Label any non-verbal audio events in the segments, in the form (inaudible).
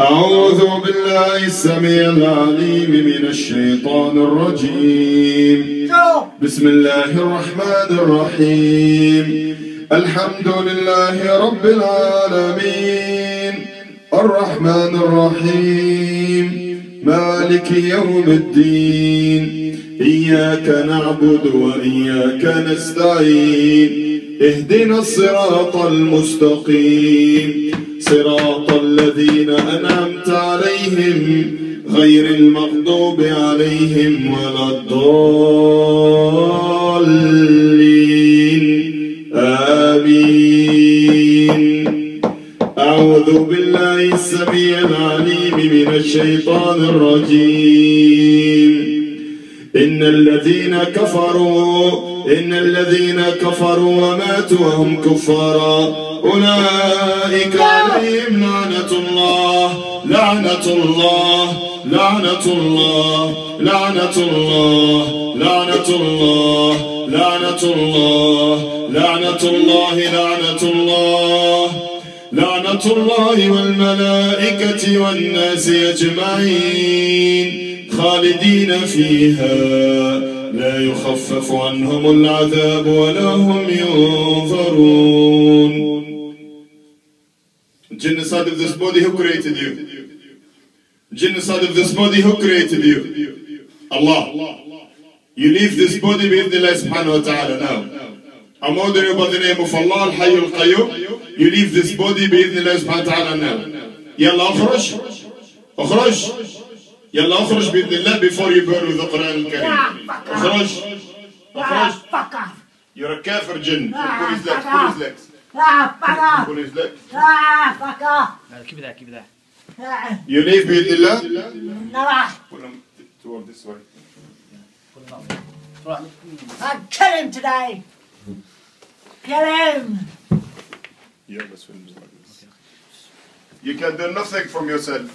أعوذ بالله السميع العليم من الشيطان الرجيم. بسم الله الرحمن الرحيم. الحمد لله رب العالمين. الرحمن الرحيم. مالك يوم الدين. إياك نعبد وإياك نستعين. اهدنا الصراط المستقيم. صراط الذين أنعمت عليهم غير المغضوب عليهم ولا الضالين. آمين. أعوذ بالله السميع العليم من الشيطان الرجيم. إن الذين كفروا إن الذين كفروا وماتوا وهم كفارا أولئك عليهم لعنة الله لعنة الله لعنة الله لعنة الله لعنة الله لعنة الله لعنة الله لعنة الله. لعنة الله والملائكة والناس أجمعين. خالدين فيها لا يخفف عنهم العذاب ولا هم ينظرون Jinn inside of this body, who created you? Jinn inside of this body, who created you? Allah. You leave this body بإذن subhanahu wa ta'ala now. I'm ordering you by the name of Allah, Al-Hayy Al-Qayyum. You leave this body بإذن الله سبحانه وتعالى now. يلا اخرج. اخرج. يلا اخرج بإذن الله before you burn with the Quran الكريم. اخرج. اخرج. Fuck off. You're a kafir jinn. Pull his legs. Pull his legs. Ah, fuck off. Pull his legs. Ah, fuck off. keep it there, keep it there. Ah, You leave بإذن الله. no, ah. Pull him toward this way. Pull him up. Right. I'll kill him today. Kill him. Yeah, this film is like this. You can do nothing from yourself.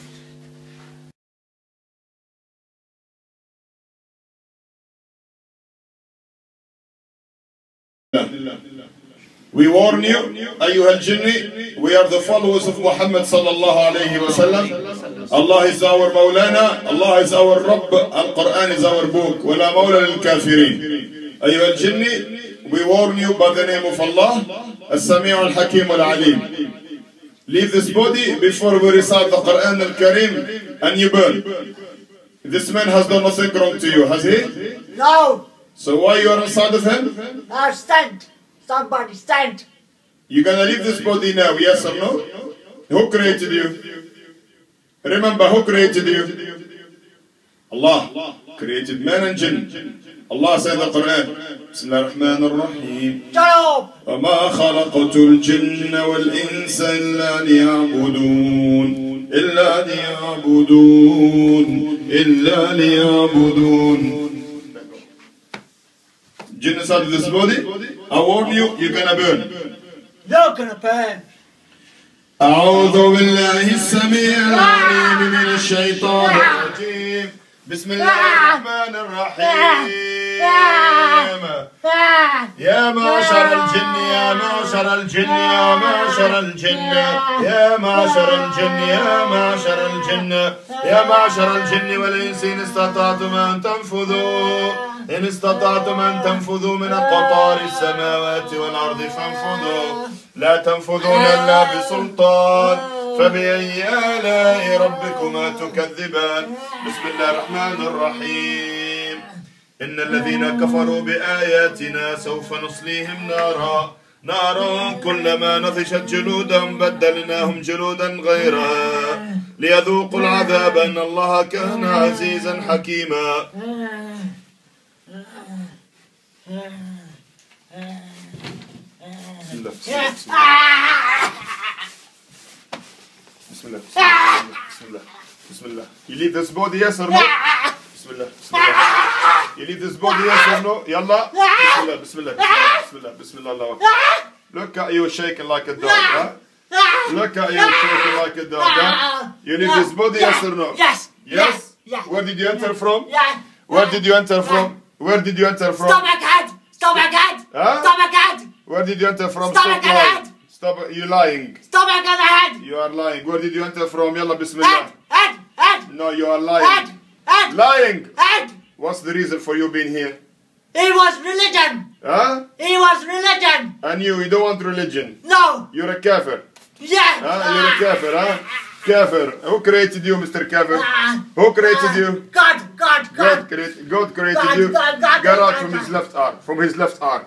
We warn you, أيها الجني, we are the followers of Muhammad sallallahu alayhi wa sallam. Allah is our Maulana, Allah is our Rabb, Al-Quran is our book, ولا مولى للكافرين. أيها الجني, we warn you by the name of Allah, السميع الحكيم العليم. Leave this body before we recite the Quran al-Karim and you burn. This man has done nothing wrong to you, has he? No. So why you are inside of him? Now stand. Somebody stand. You're gonna leave this body now, yes or no? Who created you? Remember who created you? Allah created man and jinn. Allah said in the Quran, بسم الله الرحمن الرحيم Shut up. وما خلقت الجن والإنس إلا ليعبدون إلا ليعبدون إلا ليعبدون Inside of this body, I warn you, you're gonna burn. You're gonna burn. أعوذ بالله السميع العليم من الشيطان الرجيم بسم الله الرحمن الرحيم يا معشر الجن يا معشر الجن يا معشر الجن. يا معشر الجن يا معشر الجن. يا معشر الجن والإنس إن استطعتم أن تنفذوا. إن استطعتم أن تنفذوا من أقطار السماوات والأرض فانفذوا. لا تنفذون إلا بسلطان. فبأي آلاء ربكما تكذبان. بسم الله الرحمن الرحيم. إن الذين كفروا بآياتنا سوف نصليهم نارا. نارا كلما نضجت جلودهم بدلناهم جلودا غيرها ليذوقوا العذاب إن الله كان عزيزا حكيما. بسم الله. بسم الله. بسم الله. بسم الله. You leave this body yes or no? (laughs) بسم الله. بسم الله. Elini tizbog yes or no. Yalla. Bismillah, Bismillah, Bismillah, Bismillah, Allah. Look at you shaking like a dog, huh? Look at you shaking like a dog, huh? You need this body, yes or no? Yes. Yes? yes. Where did you enter from? Yeah. Where did you enter from? Where did you enter from? Stomach head! Stomach head! Huh? Stomach head! Where did you enter from? Stomach Stop lying. head! Stop, you're lying. Stomach and head! You are lying. Where did you enter from? Yalla, bismillah. Head! Head! Head! No, you are lying. Head! Head! Lying! Head! What's the reason for you being here? He was religion. Huh? He was religion. And you, you don't want religion. No. You're a kafir. Yeah. Huh? You're a kafir, huh? Kafir. Who created you, Mr. Kafir? Ah. Who created you? God, God, God, God. created, God created God, you. God, God, Get out God, from God. his left arm. From his left arm.